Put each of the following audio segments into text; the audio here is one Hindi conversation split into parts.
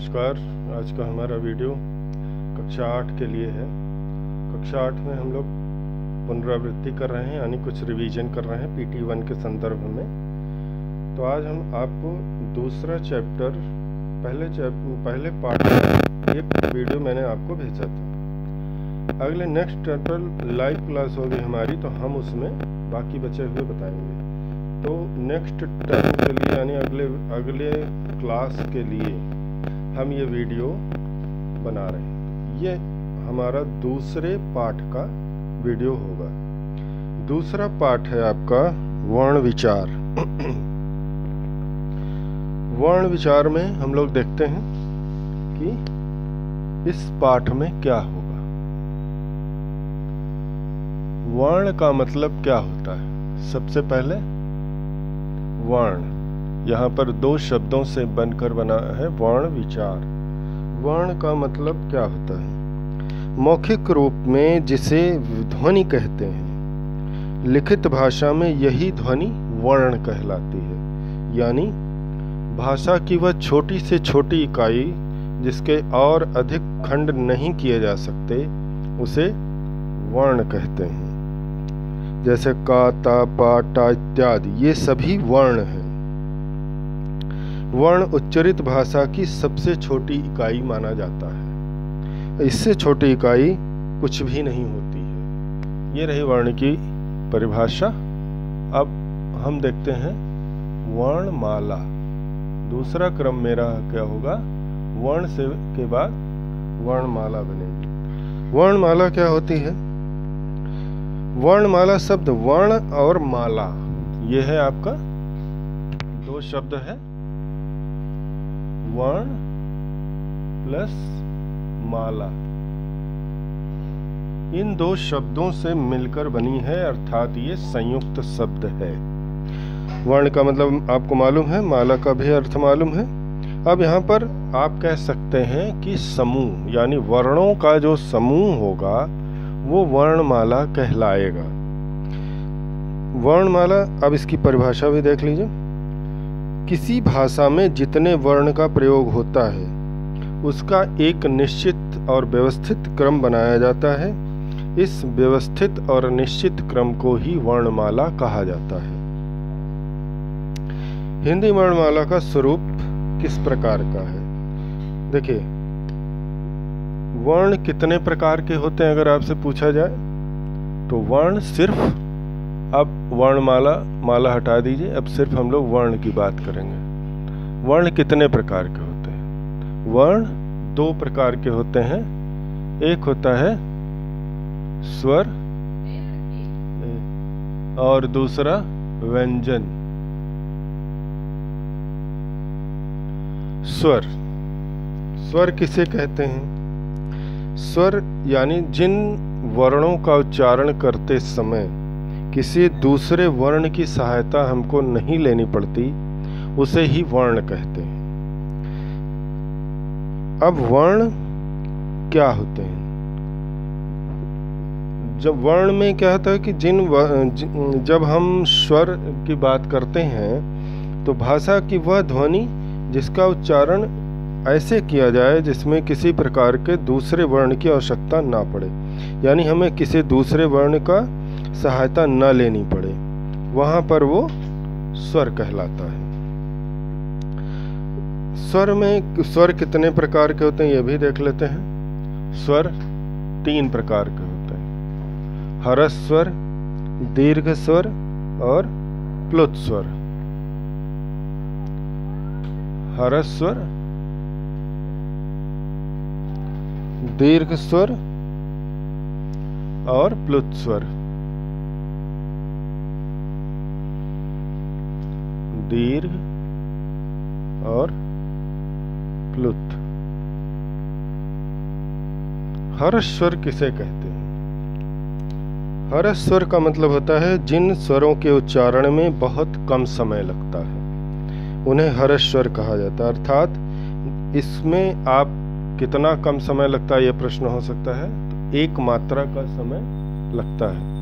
नमस्कार, आज का हमारा वीडियो कक्षा आठ के लिए है। कक्षा आठ में हम लोग पुनरावृत्ति कर रहे हैं, यानी कुछ रिवीजन कर रहे हैं पीटी वन के संदर्भ में। तो आज हम आपको दूसरा चैप्टर पहले चैप पहले पार्ट एक वीडियो मैंने आपको भेजा था। अगले नेक्स्ट चैप्टर लाइव क्लास होगी हमारी तो हम उसमें बाकी बचे हुए बताएँगे। तो नेक्स्ट टर्म के लिए, यानी अगले अगले क्लास के लिए हम ये वीडियो बना रहे हैं। ये हमारा दूसरे पाठ का वीडियो होगा। दूसरा पाठ है आपका वर्ण विचार। वर्ण विचार में हम लोग देखते हैं कि इस पाठ में क्या होगा। वर्ण का मतलब क्या होता है? सबसे पहले वर्ण। यहाँ पर दो शब्दों से बनकर बना है वर्ण विचार। वर्ण का मतलब क्या होता है? मौखिक रूप में जिसे ध्वनि कहते हैं। लिखित भाषा में यही ध्वनि वर्ण कहलाती है। यानी भाषा की वह छोटी से छोटी इकाई जिसके और अधिक खंड नहीं किए जा सकते, उसे वर्ण कहते हैं। जैसे का, ता, पा, टा इत्यादि, ये सभी वर्ण हैं। वर्ण उच्चरित भाषा की सबसे छोटी इकाई माना जाता है। इससे छोटी इकाई कुछ भी नहीं होती है। ये रही वर्ण की परिभाषा। अब हम देखते हैं वर्णमाला। दूसरा क्रम मेरा क्या होगा? वर्ण से के बाद वर्णमाला बनेगी। वर्णमाला क्या होती है? वर्णमाला शब्द वर्ण और माला। ये है आपका दो शब्द है। वर्ण प्लस माला इन दो शब्दों से मिलकर बनी है, अर्थात ये संयुक्त शब्द है। वर्ण का मतलब आपको मालूम है, माला का भी अर्थ मालूम है। अब यहाँ पर आप कह सकते हैं कि समूह, यानी वर्णों का जो समूह होगा, वो वर्णमाला कहलाएगा। वर्णमाला, अब इसकी परिभाषा भी देख लीजिए। किसी भाषा में जितने वर्ण का प्रयोग होता है, उसका एक निश्चित और व्यवस्थित क्रम बनाया जाता है। इस व्यवस्थित और निश्चित क्रम को ही वर्णमाला कहा जाता है। हिंदी वर्णमाला का स्वरूप किस प्रकार का है? देखिए, वर्ण कितने प्रकार के होते हैं अगर आपसे पूछा जाए तो वर्ण सिर्फ़ अब वर्णमाला, माला हटा दीजिए। अब सिर्फ़ हम लोग वर्ण की बात करेंगे। वर्ण कितने प्रकार के होते हैं? वर्ण दो प्रकार के होते हैं। एक होता है स्वर और दूसरा व्यंजन। स्वर। स्वर किसे कहते हैं? स्वर यानी जिन वर्णों का उच्चारण करते समय किसी दूसरे वर्ण की सहायता हमको नहीं लेनी पड़ती, उसे ही वर्ण कहते हैं। अब वर्ण क्या होते हैं? जब वर्ण में क्या होता है कि जिन जब हम स्वर की बात करते हैं तो भाषा की वह ध्वनि जिसका उच्चारण ऐसे किया जाए जिसमें किसी प्रकार के दूसरे वर्ण की आवश्यकता ना पड़े। यानी हमें किसी दूसरे वर्ण का सहायता न लेनी पड़े, वहाँ पर वो स्वर कहलाता है। स्वर में स्वर कितने प्रकार के होते हैं, ये भी देख लेते हैं। स्वर तीन प्रकार के होते हैं। हरस स्वर, दीर्घ स्वर और प्लुत स्वर। हरस स्वर, दीर्घ स्वर और प्लुत स्वर। दीर्घ और प्लुत। हर स्वर किसे कहते हैं? हर स्वर का मतलब होता है, जिन स्वरों के उच्चारण में बहुत कम समय लगता है। उन्हें हर स्वर कहा जाता है। अर्थात, इसमें आप कितना कम समय लगता है, यह प्रश्न हो सकता है? तो एक मात्रा का समय लगता है।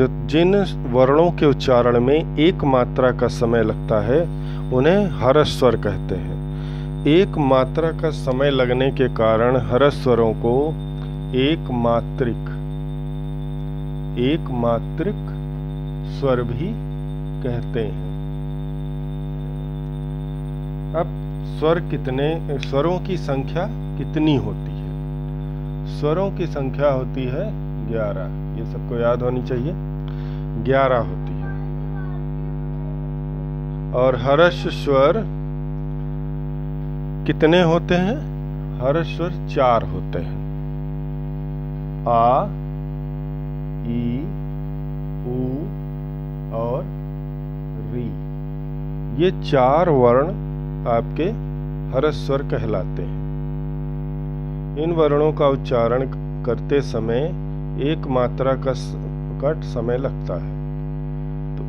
जिन वर्णों के उच्चारण में एक मात्रा का समय लगता है, उन्हें हर स्वर कहते हैं। एक मात्रा का समय लगने के कारण हरस स्वरों को एक मात्रिक एक मात्रिक स्वर भी कहते हैं। अब स्वर कितने, स्वरों की संख्या कितनी होती है? स्वरों की संख्या होती है ग्यारह। ये सबको याद होनी चाहिए। ग्यारह होती है। और हर्ष स्वर कितने होते हैं? हर्ष स्वर चार होते हैं। आ, ई उ और री। ये चार वर्ण आपके हर्ष स्वर कहलाते हैं। इन वर्णों का उच्चारण करते समय एक मात्रा का कट समय लगता है। तो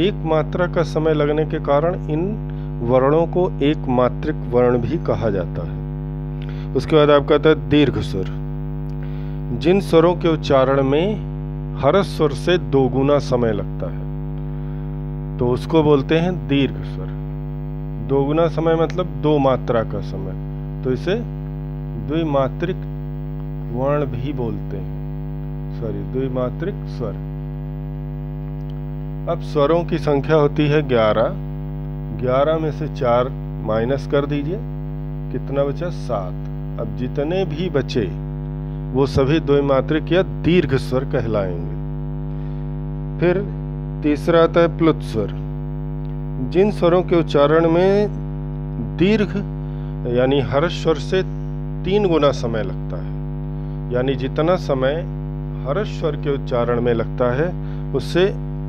एक मात्रा का समय लगने के कारण इन वर्णों को एक मात्रिक वर्ण भी कहा जाता है। उसके बाद आपका है दीर्घ स्वर। जिन स्वरों के उच्चारण में हर स्वर से दोगुना समय लगता है तो उसको बोलते हैं दीर्घ स्वर। दोगुना समय मतलब दो मात्रा का समय तो इसे द्विमात्रिक वर्ण भी बोलते हैं। सॉरी, द्विमात्रिक स्वर। अब स्वरों की संख्या होती है ग्यारह। ग्यारह में से चार माइनस कर दीजिए। कितना बचा? सात। अब जितने भी बचे, वो सभी द्विमात्रिक या दीर्घ स्वर कहलाएँगे। फिर तीसरा आता है प्लुत स्वर। जिन स्वरों के उच्चारण में दीर्घ, यानी हर स्वर से तीन गुना समय लगता है, यानी जितना समय हर स्वर के उच्चारण में लगता है, उससे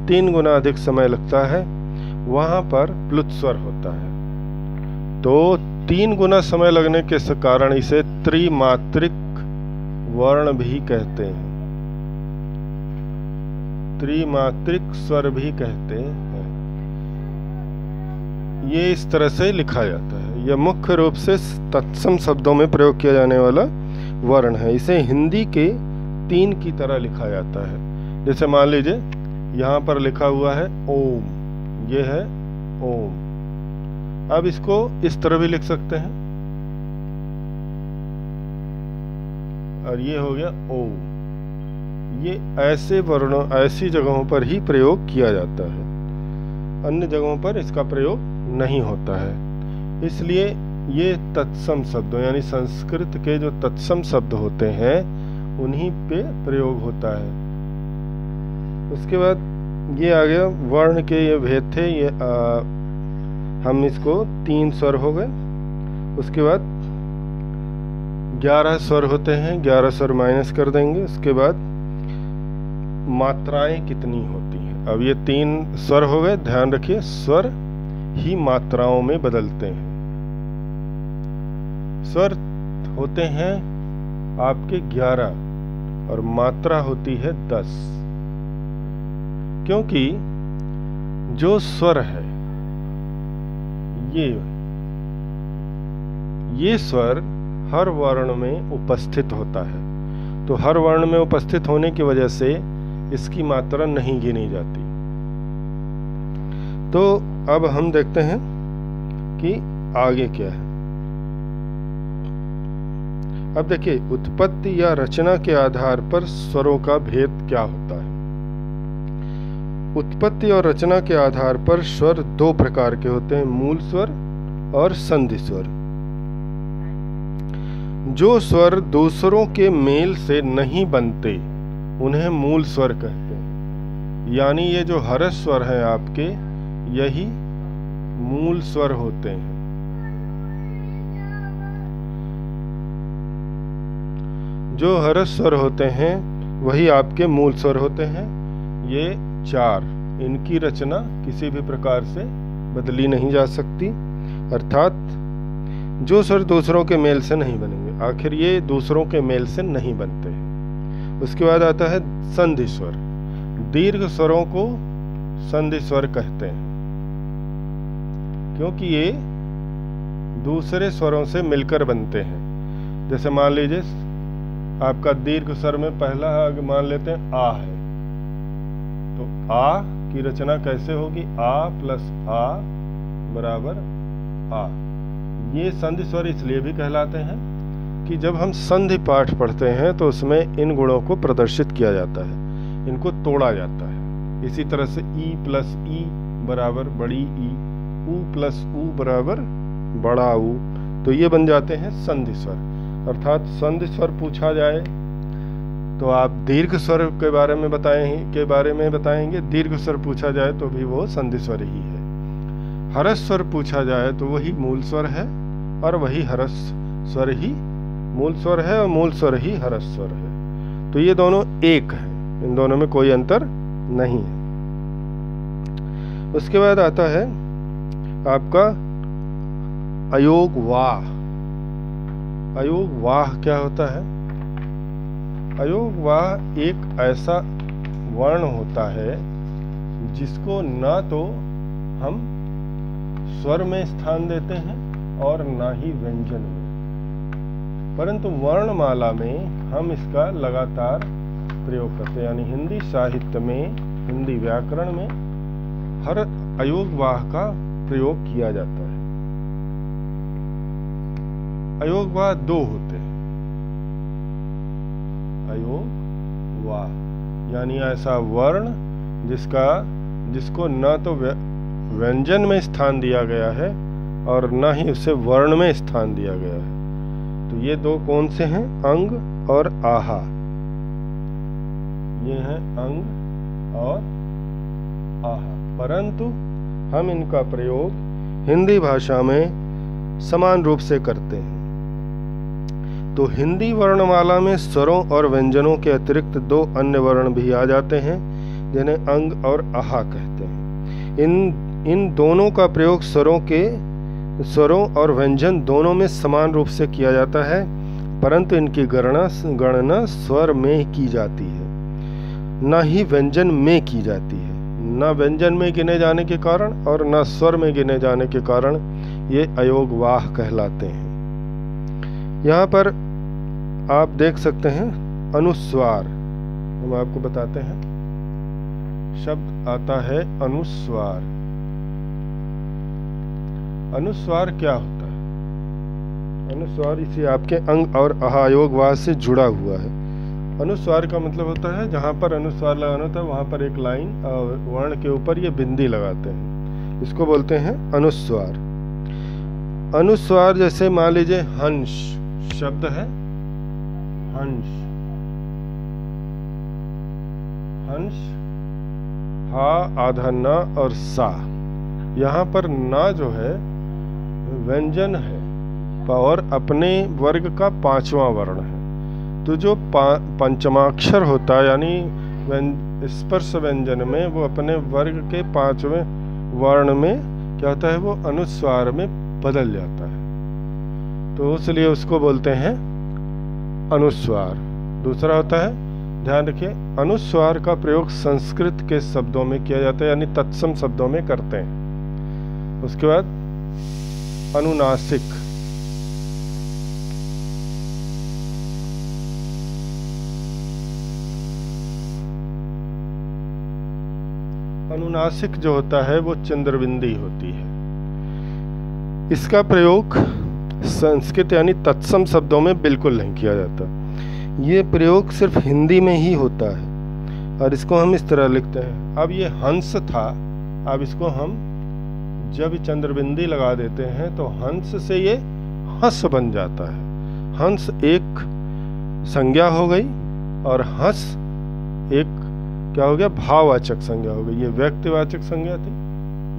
तीन गुना अधिक समय लगता है, वहाँ पर प्लुत स्वर होता है। तो तीन गुना समय लगने के कारण इसे त्रिमात्रिक वर्ण भी कहते हैं। त्रिमात्रिक स्वर भी कहते हैं। ये इस तरह से लिखा जाता है। यह मुख्य रूप से तत्सम शब्दों में प्रयोग किया जाने वाला वर्ण है। इसे हिंदी के तीन की तरह लिखा जाता है। जैसे मान लीजिए, यहाँ पर लिखा हुआ है ओम, ये है ओम। अब इसको इस तरह भी लिख सकते हैं। और ये हो गया ओम। ये ऐसे वर्णों, ऐसी जगहों पर ही प्रयोग किया जाता है। अन्य जगहों पर इसका प्रयोग नहीं होता है। इसलिए ये तत्सम शब्द, यानी संस्कृत के जो तत्सम शब्द होते हैं उन्हीं पे प्रयोग होता है। उसके बाद ये आ गया वर्ण के ये भेद थे ये आ, हम इसको तीन स्वर हो गए। उसके बाद ग्यारह स्वर होते हैं ग्यारह स्वर माइनस कर देंगे। उसके बाद मात्राएँ कितनी होती हैं? अब ये तीन स्वर हो गए ध्यान रखिए स्वर ही मात्राओं में बदलते हैं। स्वर होते हैं आपके ग्यारह। और मात्रा होती है दस। क्योंकि जो स्वर है, ये ये स्वर हर वर्ण में उपस्थित होता है। तो हर वर्ण में उपस्थित होने की वजह से इसकी मात्रा नहीं गिनी जाती। तो अब हम देखते हैं कि आगे क्या है। अब देखिए, उत्पत्ति या रचना के आधार पर स्वरों का भेद क्या होता है? उत्पत्ति और रचना के आधार पर स्वर दो प्रकार के होते हैं, मूल स्वर और संधि स्वर। जो स्वर दूसरों के मेल से नहीं बनते, उन्हें मूल स्वर कहते हैं। यानी ये जो हरस स्वर हैं आपके, यही मूल स्वर होते हैं। जो हर स्वर होते हैं, वही आपके मूल स्वर होते हैं। ये चार, इनकी रचना किसी भी प्रकार से बदली नहीं जा सकती। अर्थात, जो स्वर दूसरों के मेल से नहीं बनेंगे, आखिर ये दूसरों के मेल से नहीं बनते। उसके बाद आता है संधि स्वर। दीर्घ स्वरों को संधि स्वर कहते हैं। क्योंकि ये दूसरे स्वरों से मिलकर बनते हैं। जैसे मान लीजिए आपका दीर्घ स्वर में पहला मान लेते हैं, आ है। तो आ की रचना कैसे होगी? आ प्लस आ बराबर आ। ये संधि स्वर इसलिए भी कहलाते हैं कि जब हम संधि पाठ पढ़ते हैं तो उसमें इन गुणों को प्रदर्शित किया जाता है, इनको तोड़ा जाता है। इसी तरह से ई प्लस ई बराबर बड़ी ई, ऊ प्लस ऊ बराबर बड़ा ऊ। तो ये बन जाते हैं संधि स्वर। अर्थात संधि स्वर पूछा जाए तो आप दीर्घ स्वर के बारे में बताए के बारे में बताएँगे। दीर्घ स्वर पूछा जाए तो भी वो संधि स्वर ही है। हरस स्वर पूछा जाए तो वही मूल स्वर है, और वही हरस स्वर ही मूल स्वर है, और मूल स्वर ही हरस स्वर है। तो ये दोनों एक है, इन दोनों में कोई अंतर नहीं है। उसके बाद आता है आपका अयोग वाह अयोग वाह क्या होता है? अयोग वाह एक ऐसा वर्ण होता है जिसको ना तो हम स्वर में स्थान देते हैं और ना ही व्यंजन में। परंतु वर्णमाला में हम इसका लगातार प्रयोग करते हैं। यानी हिंदी साहित्य में, हिंदी व्याकरण में हर अयोग वाह का प्रयोग किया जाता है। अयोग वाह दो होते हैं। अयोग वाह यानी ऐसा वर्ण जिसका, जिसको न तो व्यंजन में स्थान दिया गया है और न ही उसे वर्ण में स्थान दिया गया है। तो ये दो कौन से हैं? अंग और आहा। ये हैं अंग और आहा। परंतु हम इनका प्रयोग हिंदी भाषा में समान रूप से करते हैं। तो हिंदी वर्णमाला में स्वरों और व्यंजनों के अतिरिक्त दो अन्य वर्ण भी आ जाते हैं, जिन्हें अंग और आहा कहते हैं। इन इन दोनों का प्रयोग स्वरों के, स्वरों और व्यंजन दोनों में समान रूप से किया जाता है, परंतु इनकी गणना गणना स्वर में की जाती है। न ही व्यंजन में की जाती है। न व्यंजन में गिने जाने के कारण और न स्वर में गिने जाने के कारण ये अयोग वाह कहलाते हैं। यहाँ पर आप देख सकते हैं अनुस्वार। हम आपको बताते हैं। शब्द आता है अनुस्वार। अनुस्वार क्या होता है? अनुस्वार इसे आपके अंग और अहायोगवाद से जुड़ा हुआ है। अनुस्वार का मतलब होता है जहाँ पर अनुस्वार लगाना होता है, वहाँ पर एक लाइन और वर्ण के ऊपर ये बिंदी लगाते हैं। इसको बोलते हैं अनुस्वार। अनुस्वार जैसे मान लीजिए हंस शब्द है। हंस। हंस? हा, आधा न और सा। यहाँ पर ना जो है, व्यंजन है। और अपने वर्ग का पांचवा वर्ण है। तो जो पंचमाक्षर होता है, यानी स्पर्श व्यंजन में, वो अपने वर्ग के पाँचवें वर्ण में, क्या होता है, वो अनुस्वार में बदल जाता है। तो इसलिए उसको बोलते हैं अनुस्वार। दूसरा होता है, ध्यान रखिए, अनुस्वार का प्रयोग संस्कृत के शब्दों में किया जाता है, यानी तत्सम शब्दों में करते हैं। उसके बाद, अनुनासिक। अनुनासिक जो होता है, वो चंद्रबिंदी होती है। इसका प्रयोग संस्कृत यानी तत्सम शब्दों में बिल्कुल नहीं किया जाता। ये प्रयोग सिर्फ़ हिंदी में ही होता है, और इसको हम इस तरह लिखते हैं। अब ये हंस था, अब इसको हम जब चंद्रबिंदी लगा देते हैं तो हंस से ये हंस बन जाता है। हंस एक संज्ञा हो गई, और हंस एक क्या हो गया? भाववाचक संज्ञा हो गई। ये व्यक्तिवाचक संज्ञा थी,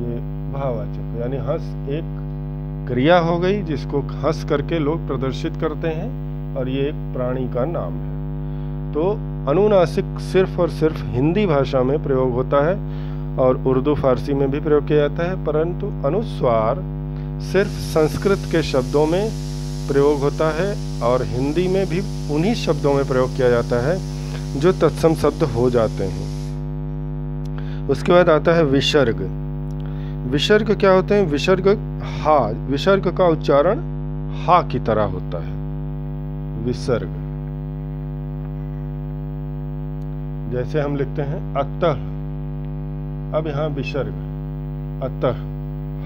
ये भाववाचक। यानी हंस एक क्रिया हो गई जिसको हंस करके लोग प्रदर्शित करते हैं और ये एक प्राणी का नाम है। तो अनुनासिक सिर्फ़ और सिर्फ़ हिंदी भाषा में प्रयोग होता है और उर्दू फारसी में भी प्रयोग किया जाता है, परंतु अनुस्वार सिर्फ़ संस्कृत के शब्दों में प्रयोग होता है और हिंदी में भी उन्हीं शब्दों में प्रयोग किया जाता है जो तत्सम शब्द हो जाते हैं। उसके बाद आता है विसर्ग। विसर्ग क्या होते हैं? विसर्ग हा, विसर्ग का उच्चारण हा की तरह होता है। विसर्ग। जैसे हम लिखते हैं, अतः। अब यहाँ विसर्ग। अतः।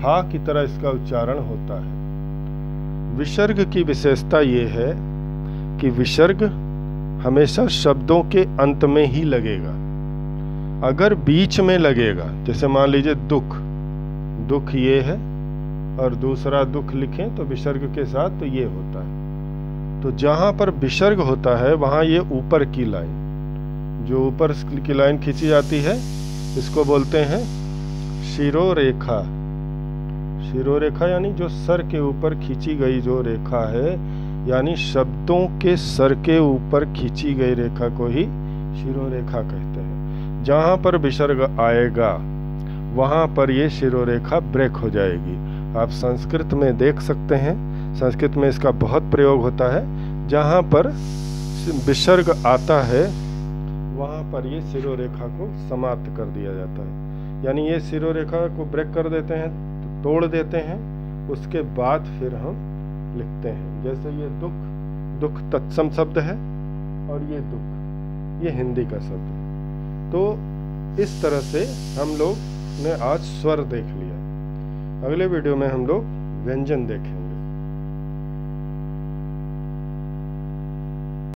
हा की तरह इसका उच्चारण होता है। विसर्ग की विशेषता ये है कि विसर्ग हमेशा शब्दों के अंत में ही लगेगा। अगर बीच में लगेगा, जैसे मान लीजिए दुख दुख ये है और दूसरा दुख लिखें तो विसर्ग के साथ तो ये होता है। तो जहाँ पर विसर्ग होता है, वहाँ ये ऊपर की लाइन। जो ऊपर की लाइन खींची जाती है, इसको बोलते हैं शिरोरेखा। शिरोरेखा यानी जो सर के ऊपर खींची गई जो रेखा है, यानी शब्दों के सर के ऊपर खींची गई रेखा को ही शिरोरेखा कहते हैं। जहाँ पर विसर्ग आएगा वहाँ पर ये शिरोरेखा ब्रेक हो जाएगी। आप संस्कृत में देख सकते हैं। संस्कृत में इसका बहुत प्रयोग होता है। जहाँ पर विसर्ग आता है, वहाँ पर ये शिरोरेखा को समाप्त कर दिया जाता है। यानी ये शिरोरेखा को ब्रेक कर देते हैं, तोड़ देते हैं, उसके बाद फिर हम लिखते हैं। जैसे ये दुख दुख तत्सम शब्द है और ये दुख, ये हिंदी का शब्द है। तो इस तरह से हम लोग ने आज स्वर देख लिया। अगले वीडियो में हम लोग व्यंजन देखेंगे।